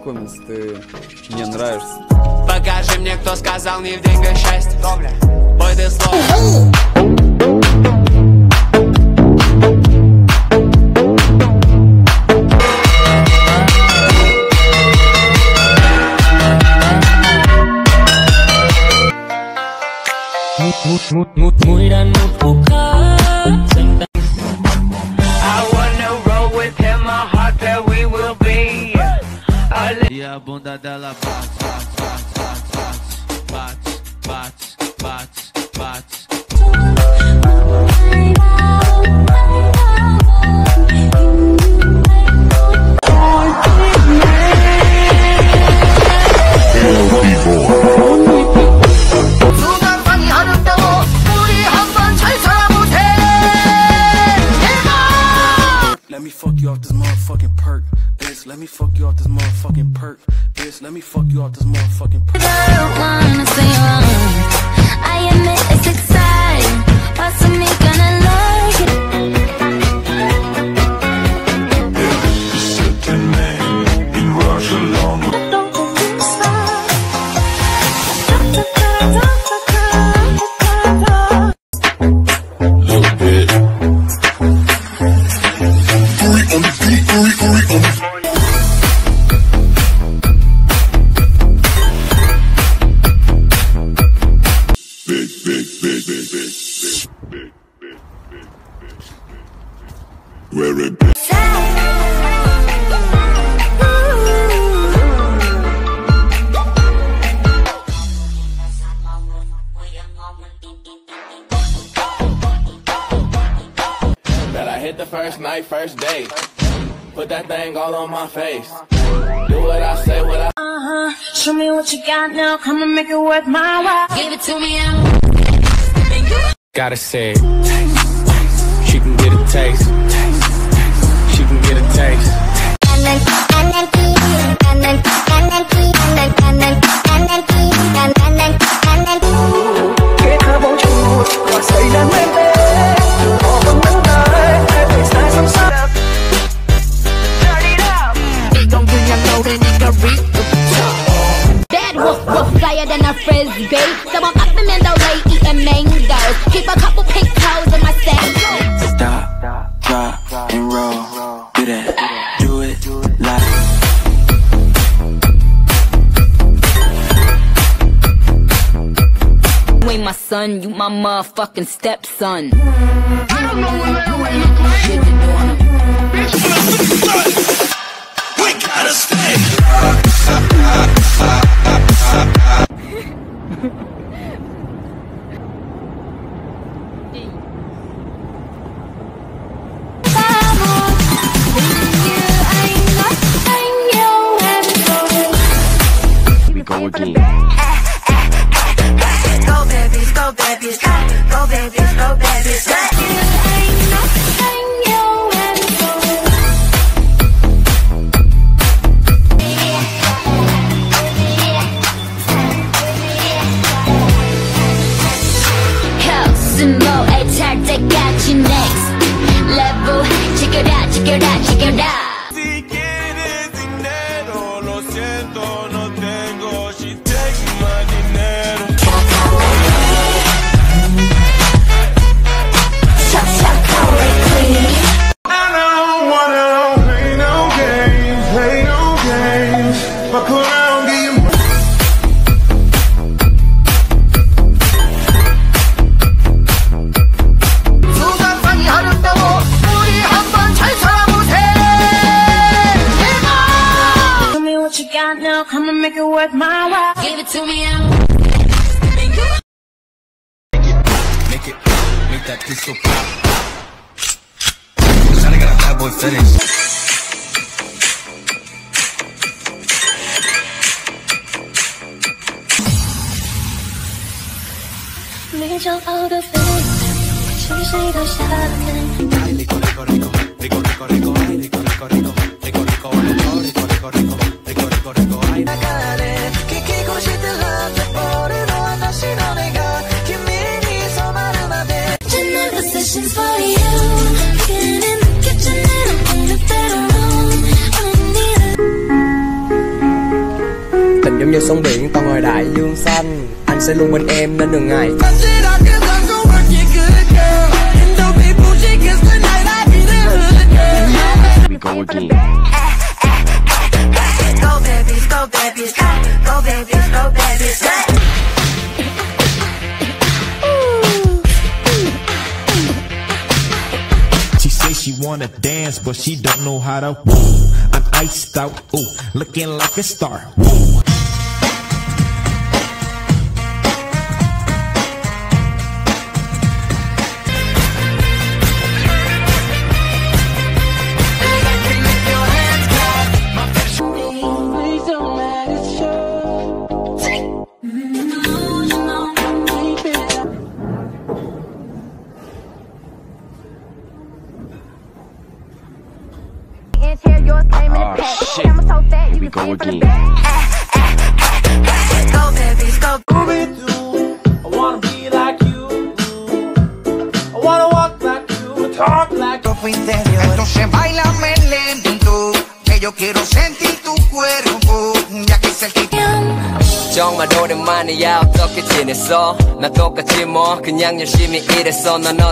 незнакомец, ты мне нравишься. Покажи мне, кто сказал не в деньгах счастье. Бой, ты слово E a bunda dela bate, bate, bate, bate, bate, bate, Let me fuck you off this motherfucking hit the first night, first date. Put that thing all on my face. Do what I say, what I. Uh-huh. Show me what you got now. Come and make it worth my while. Give it to me. I'm Gotta say it. She can get a taste. Wolf, flyer than a frisbee. So I'm up in Mandalay eating mangoes. Keep a couple pink toes in my sack. Stop, drop, and roll. Do that, do it like. You ain't my son, you my motherfucking stepson. We go again. Recording. Figure that, figure that you got now, come and make it worth my while. Give it to me, I'm Make it, make that pistol pop. Shawty got a bad boy fetish. Ay, rico, rico, rico, rico, rico, rico, ay, rico, rico, rico, rico, rico, rico, rico, rico, Em như sông biển toàn ngoài đại dương xanh Anh sẽ luôn bên em nên đừng ngại We go again. Go babies, go babies, go babies, go babies. She say she wanna dance, but she don't know how to woo. I'm iced out, ooh, looking like a star. Woo. yours came in Ah, a pack. shit. Camera so fat, Here you we can go see it from the again. back. Go babies, go. I wanna be like you. I wanna walk like you, talk like you. Entonces bailame lento, que yo quiero sentir tu cuerpo, ya que es el que 정말 오랜만이야 어떻게 지냈어 나 똑같지 뭐 그냥 열심히 일했어 넌 어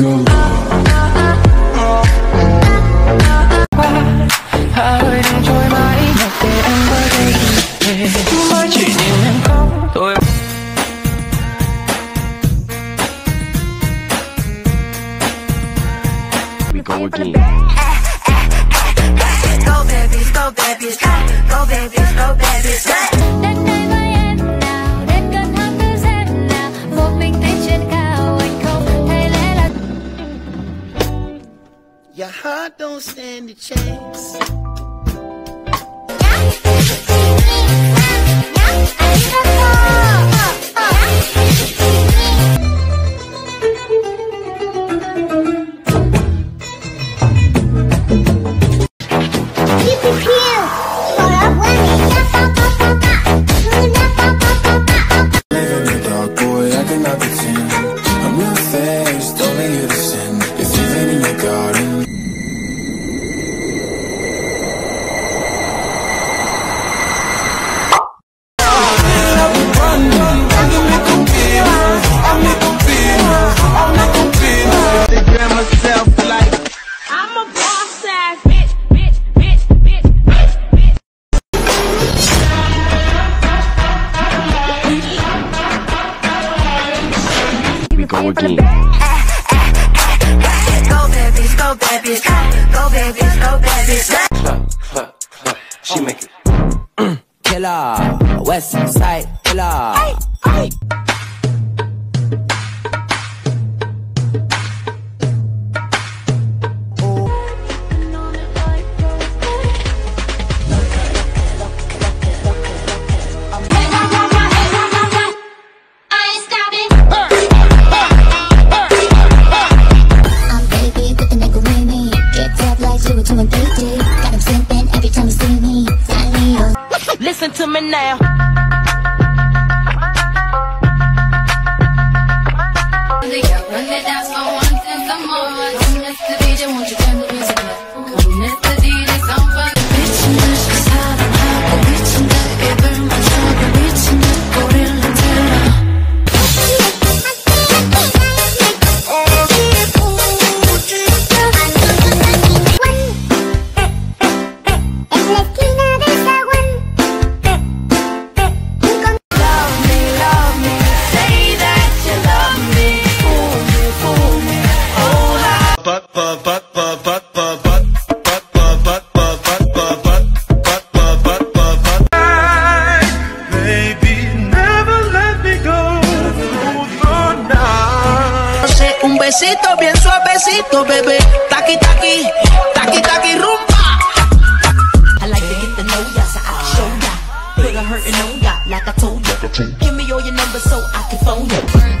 도 We go again. Go babies, go babies, go babies, go babies. Heart don't stand a chance. Babies. She make it. Killer, West Side Listen to me now. Un besito bien suavecito, bebé. Taki, taki. I I ya, like I told. Give me all your numbers so I can phone you.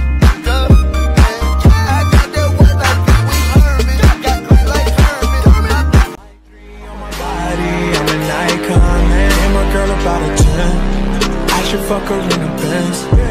should fuck her in the Benz.